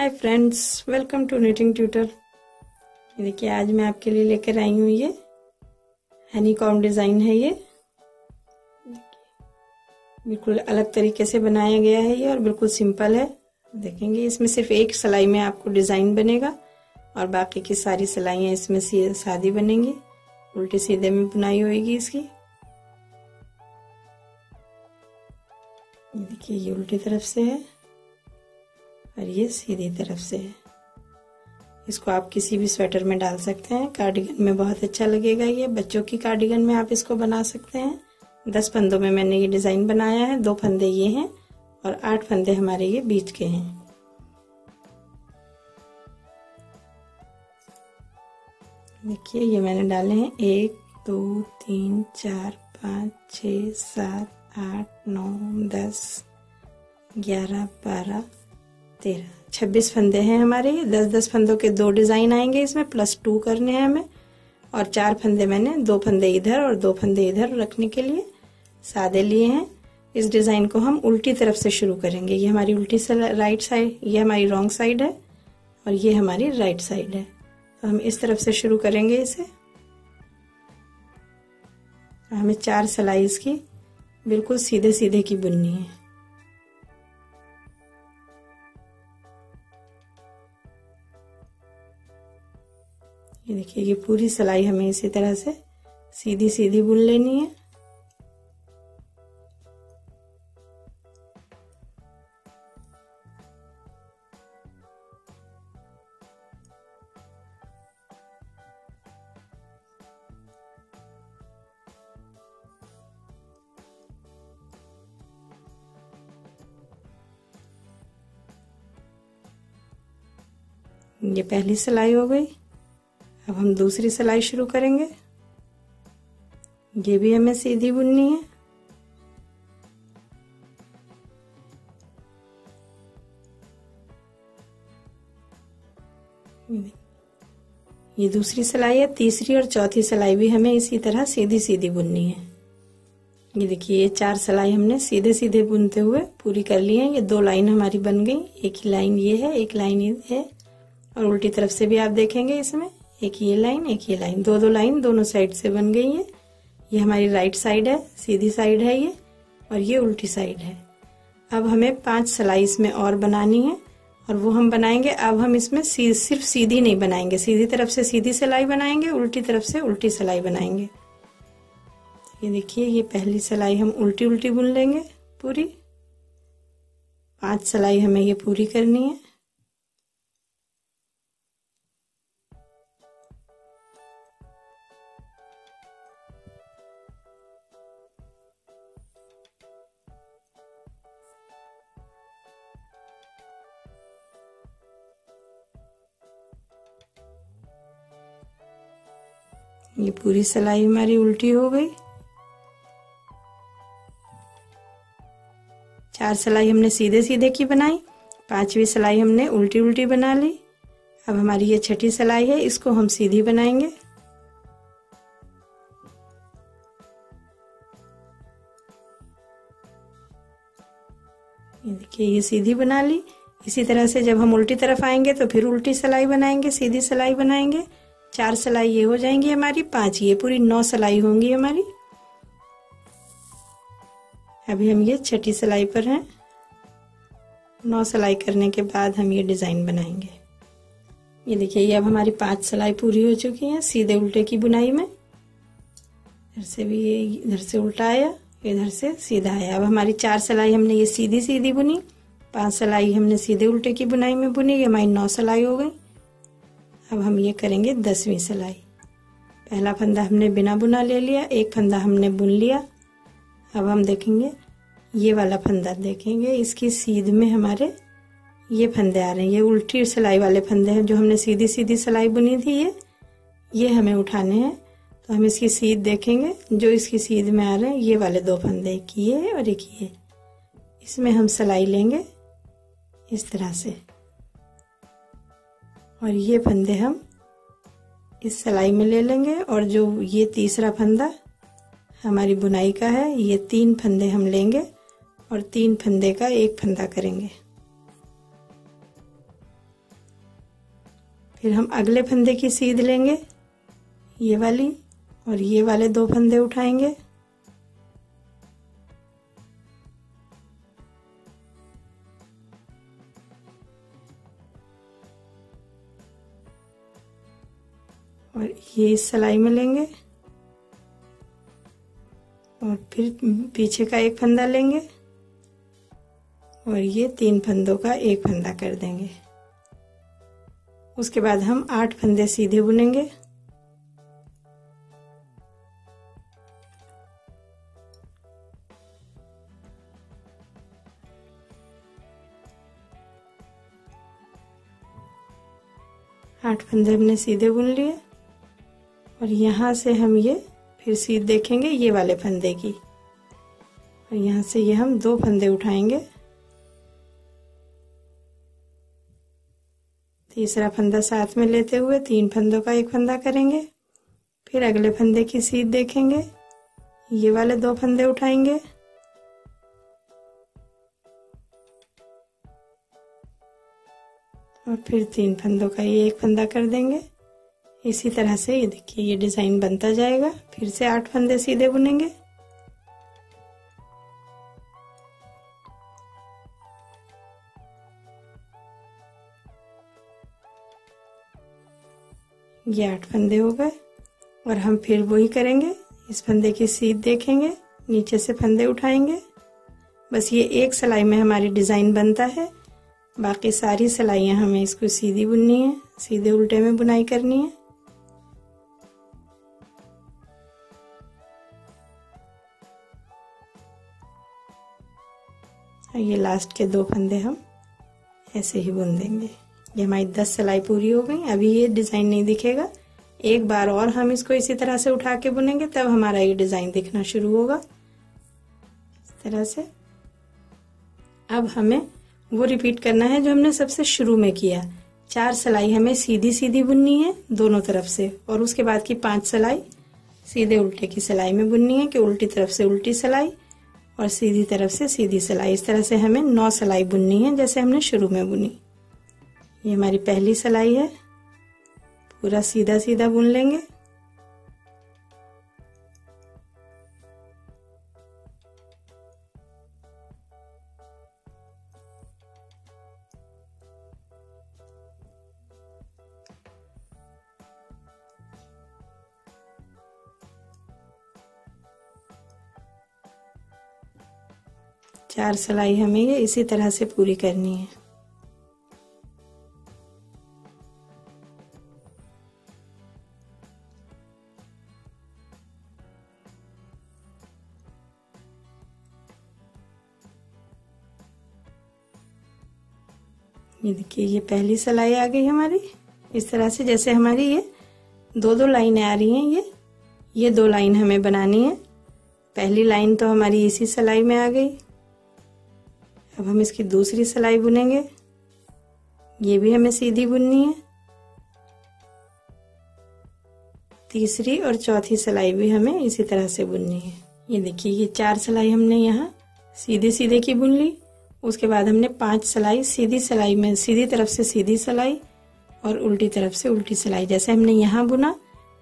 Hi friends welcome to knitting tutor देखिए, आज मैं आपके लिए लेकर आई हूँ ये हनी कॉम डिज़ाइन है ये। बिल्कुल अलग तरीके से बनाया गया है ये और बिल्कुल सिंपल है। देखेंगे, इसमें सिर्फ़ एक सिलाई में आपको डिज़ाइन बनेगा और बाकी की सारी सिलाइयाँ इसमें सादी बनेंगी। उल्टे सीधे में बुनाई होगी इसकी। देखिए, ये उल्टी तरफ़ से है। और ये सीधी तरफ़ से है। इसको आप किसी भी स्वेटर में डाल सकते हैं। कार्डिगन में बहुत अच्छा लगेगा ये। बच्चों की कार्डिगन में आप इसको बना सकते हैं। दस फंदों में मैंने ये डिज़ाइन बनाया है। दो फंदे ये हैं और आठ फंदे हमारे ये बीच के हैं। देखिए, ये मैंने डाले हैं। एक, दो, तीन, चार, पाँच छ सात, आठ, नौ, दस, ग्यारह, बारह तेरह। छब्बीस फंदे हैं हमारे, दस दस फंदों के दो डिज़ाइन आएँगे इसमें प्लस टू करने हैं हमें। और चार फंदे मैंने, दो फंदे इधर और दो फंदे इधर रखने के लिए सादे लिए हैं। इस डिज़ाइन को हम उल्टी तरफ़ से शुरू करेंगे। ये हमारी उल्टी राइट साइड ये हमारी रॉन्ग साइड है और ये हमारी राइट साइड है। तो हम इस तरफ़ से शुरू करेंगे इसे। हमें चार सिलाई इसकी बिल्कुल सीधे सीधे की बुननी है। ये देखिए, ये पूरी सिलाई हमें इसी तरह से सीधी सीधी बुन लेनी है। ये पहली सिलाई हो गई। अब हम दूसरी सिलाई शुरू करेंगे। ये भी हमें सीधी बुननी है। ये दूसरी सिलाई है, तीसरी और चौथी सिलाई भी हमें इसी तरह सीधी सीधी बुननी है। ये देखिए, ये चार सिलाई हमने सीधे सीधे बुनते हुए पूरी कर ली है। ये दो लाइन हमारी बन गई, एक ही लाइन ये है, एक लाइन ये है। और उल्टी तरफ़ से भी आप देखेंगे इसमें। एक ये लाइन एक ये लाइन। दो दो लाइन दोनों साइड से बन गई है। ये हमारी राइट साइड है सीधी साइड है ये और ये उल्टी साइड है। अब हमें पाँच सिलाई इसमें और बनानी है और वो हम बनाएँगे। अब हम इसमें सी, सिर्फ़ सीधी नहीं बनाएँगे। सीधी तरफ़ से सीधी सिलाई बनाएँगे उल्टी तरफ़ से उल्टी सिलाई बनाएँगे। ये देखिए ये पहली सिलाई हम उल्टी उल्टी बुन लेंगे पूरी। पाँच सिलाई हमें ये पूरी करनी है। ये पूरी सिलाई हमारी उल्टी हो गई। चार सिलाई हमने सीधे सीधे की बनाई, पांचवी सिलाई हमने उल्टी उल्टी बना ली। अब हमारी ये छठी सिलाई है, इसको हम सीधी बनाएँगे। ये देखिए, ये सीधी बना ली। इसी तरह से जब हम उल्टी तरफ़ आएँगे तो फिर उल्टी सिलाई बनाएँगे, सीधी सिलाई बनाएँगे। चार सिलाई ये हो जाएँगी हमारी, पाँच ये पूरी, नौ सिलाई होंगी हमारी। अभी हम ये छठी सिलाई पर हैं। नौ सिलाई करने के बाद हम ये डिज़ाइन बनाएँगे। ये देखिए, ये अब हमारी पाँच सिलाई पूरी हो चुकी है, सीधे उल्टे की बुनाई में। इधर से भी ये, इधर से उल्टा आया, इधर से सीधा आया। अब हमारी चार सिलाई हमने ये सीधी सीधी बुनी। पाँच सिलाई हमने सीधे उल्टे की बुनाई में बुनी, ये हमारी नौ सिलाई हो गई। अब हम ये करेंगे दसवीं सिलाई। पहला फंदा हमने बिना बुना ले लिया, एक फंदा हमने बुन लिया। अब हम देखेंगे, ये वाला फंदा देखेंगे, इसकी सीध में हमारे ये फंदे आ रहे हैं। ये उल्टी सिलाई वाले फंदे हैं जो हमने सीधी सीधी सिलाई बुनी थी ये। ये हमें उठाने हैं। तो हम इसकी सीध देखेंगे, जो इसकी सीध में आ रहे हैं, ये वाले दो फंदे, एक ये और एक ये। इसमें हम सिलाई लेंगे, इस तरह से। और ये फंदे हम इस सिलाई में ले लेंगे और जो ये तीसरा फंदा हमारी बुनाई का है, ये तीन फंदे हम लेंगे और तीन फंदे का एक फंदा करेंगे। फिर हम अगले फंदे की सीध लेंगे, ये वाली और ये वाले दो फंदे उठाएँगे। और ये इस सिलाई में लेंगे और फिर पीछे का एक फंदा लेंगे और ये तीन फंदों का एक फंदा कर देंगे। उसके बाद हम आठ फंदे सीधे बुनेंगे। आठ फंदे हमने सीधे बुन लिए। और यहाँ से हम ये फिर सीध देखेंगे, ये वाले फंदे की। और यहाँ से ये हम दो फंदे उठाएँगे। तीसरा फंदा साथ में लेते हुए तीन फंदों का एक फंदा करेंगे। फिर अगले फंदे की सीध देखेंगे। ये वाले दो फंदे उठाएँगे। और फिर तीन फंदों का ये एक फंदा कर देंगे। इसी तरह से ये देखिए, ये डिज़ाइन बनता जाएगा। फिर से आठ फंदे सीधे बुनेंगे। ये आठ फंदे हो गए और हम फिर वही करेंगे। इस फंदे की सीध देखेंगे, नीचे से फंदे उठाएँगे। बस ये एक सिलाई में हमारी डिज़ाइन बनता है। बाकी सारी सिलाइयाँ हमें इसको सीधी बुननी है, सीधे उल्टे में बुनाई करनी है। ये लास्ट के दो फंदे हम ऐसे ही बुन देंगे। ये हमारी दस सिलाई पूरी हो गई। अभी ये डिज़ाइन नहीं दिखेगा। एक बार और हम इसको इसी तरह से उठा के बुनेंगे, तब हमारा ये डिज़ाइन दिखना शुरू होगा। इस तरह से। अब हमें वो रिपीट करना है जो हमने सबसे शुरू में किया। चार सिलाई हमें सीधी सीधी बुननी है दोनों तरफ़ से, और उसके बाद की पाँच सिलाई सीधे उल्टे की सिलाई में बुननी है कि उल्टी तरफ़ से उल्टी सिलाई। और सीधी तरफ़ से सीधी सिलाई, इस तरह से हमें नौ सिलाई बुननी है, जैसे हमने शुरू में बुनी। ये हमारी पहली सिलाई है। पूरा सीधा सीधा बुन लेंगे। चार सिलाई हमें ये इसी तरह से पूरी करनी है। ये देखिए, ये पहली सिलाई आ गई हमारी। इस तरह से जैसे हमारी ये दो दो लाइनें आ रही हैं, ये ये दो लाइन हमें बनानी है। पहली लाइन तो हमारी इसी सिलाई में आ गई। अब हम इसकी दूसरी सिलाई बुनेंगे। ये भी हमें सीधी बुननी है। तीसरी और चौथी सिलाई भी हमें इसी तरह से बुननी है। ये देखिए, ये चार सिलाई हमने यहाँ सीधे सीधे की बुन ली। उसके बाद हमने पाँच सिलाई, सीधी सिलाई में, सीधी तरफ़ से सीधी सिलाई और उल्टी तरफ़ से उल्टी सिलाई जैसे हमने यहाँ बुना,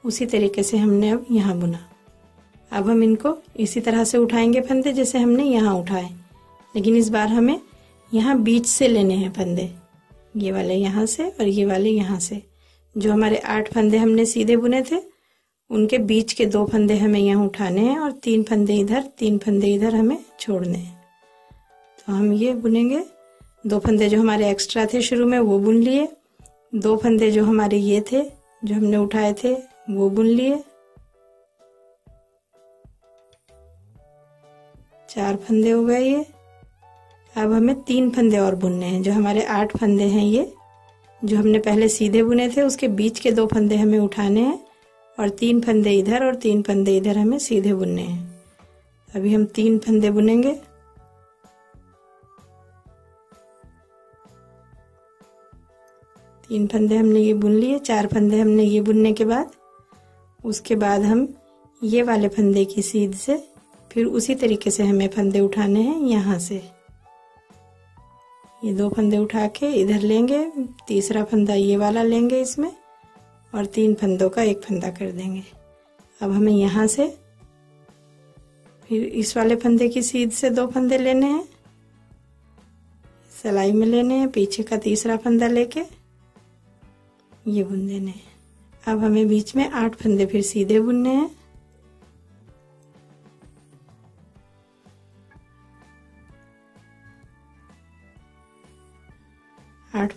उसी तरीके से हमने अब यहाँ बुना। अब हम इनको इसी तरह से उठाएँगे फंदे जैसे हमने यहाँ उठाए। लेकिन इस बार हमें यहाँ बीच से लेने हैं फंदे। ये वाले यहाँ से और ये वाले यहाँ से। जो हमारे आठ फंदे हमने सीधे बुने थे, उनके बीच के दो फंदे हमें यहाँ उठाने हैं और तीन फंदे इधर, तीन फंदे इधर हमें छोड़ने हैं। तो हम ये बुनेंगे। दो फंदे जो हमारे एक्स्ट्रा थे शुरू में, वो बुन लिए। दो फंदे जो हमारे ये थे, जो हमने उठाए थे, वो बुन लिए। चार फंदे हो गए ये। अब हमें तीन फंदे और बुनने हैं। जो हमारे आठ फंदे हैं ये, जो हमने पहले सीधे बुने थे, उसके बीच के दो फंदे हमें उठाने हैं और तीन फंदे इधर और तीन फंदे इधर हमें सीधे बुनने हैं। अभी हम तीन फंदे बुनेंगे। तीन फंदे हमने ये बुन लिए, चार फंदे हमने ये बुनने के बाद, उसके बाद हम ये वाले फंदे की सीध से, फिर उसी तरीके से हमें फंदे उठाने हैं यहाँ से। ये दो फंदे उठा के इधर लेंगे, तीसरा फंदा ये वाला लेंगे इसमें, और तीन फंदों का एक फंदा कर देंगे। अब हमें यहाँ से, फिर इस वाले फंदे की सीध से दो फंदे लेने हैं। सिलाई में लेने हैं, पीछे का तीसरा फंदा लेके ये बुन देने हैं। अब हमें बीच में आठ फंदे फिर सीधे बुनने हैं।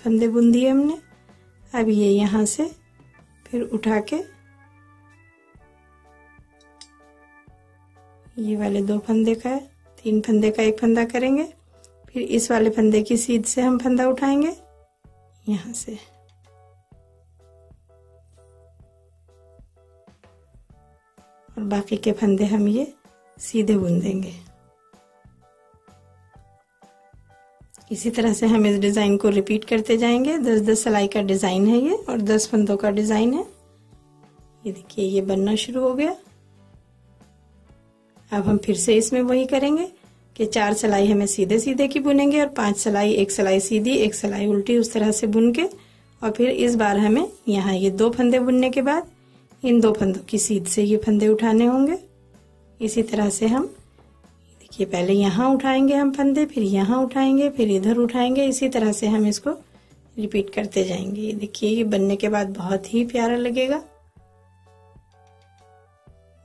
फंदे बुन दिए हमने। अब ये यहाँ से फिर उठा के ये वाले दो फंदे का तीन फंदे का एक फंदा करेंगे। फिर इस वाले फंदे की सीध से हम फंदा उठाएँगे। यहाँ से। और बाकी के फंदे हम ये सीधे बुन देंगे। इसी तरह से हम इस डिज़ाइन को रिपीट करते जाएँगे। दस दस सिलाई का डिज़ाइन है ये और दस फंदों का डिज़ाइन है। ये देखिए, ये बनना शुरू हो गया। अब हम फिर से इसमें वही करेंगे कि चार सिलाई हमें सीधे सीधे की बुनेंगे और पाँच सिलाई, एक सिलाई सीधी, एक सिलाई उल्टी उस तरह से बुन के और फिर इस बार हमें यहाँ ये दो फंदे बुनने के बाद इन दो फंदों की सीध से ये फंदे उठाने होंगे। इसी तरह से हम देखिए पहले यहाँ उठाएँगे हम फंदे, फिर यहाँ उठाएँगे, फिर इधर उठाएँगे। इसी तरह से हम इसको रिपीट करते जाएँगे। देखिए, ये बनने के बाद बहुत ही प्यारा लगेगा।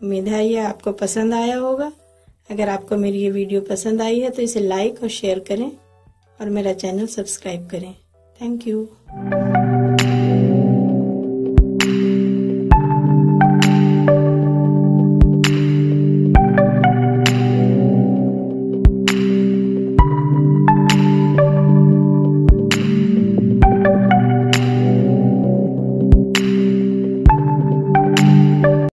उम्मीद है ये आपको पसंद आया होगा। अगर आपको मेरी ये वीडियो पसंद आई है तो इसे लाइक और शेयर करें और मेरा चैनल सब्सक्राइब करें। Thank you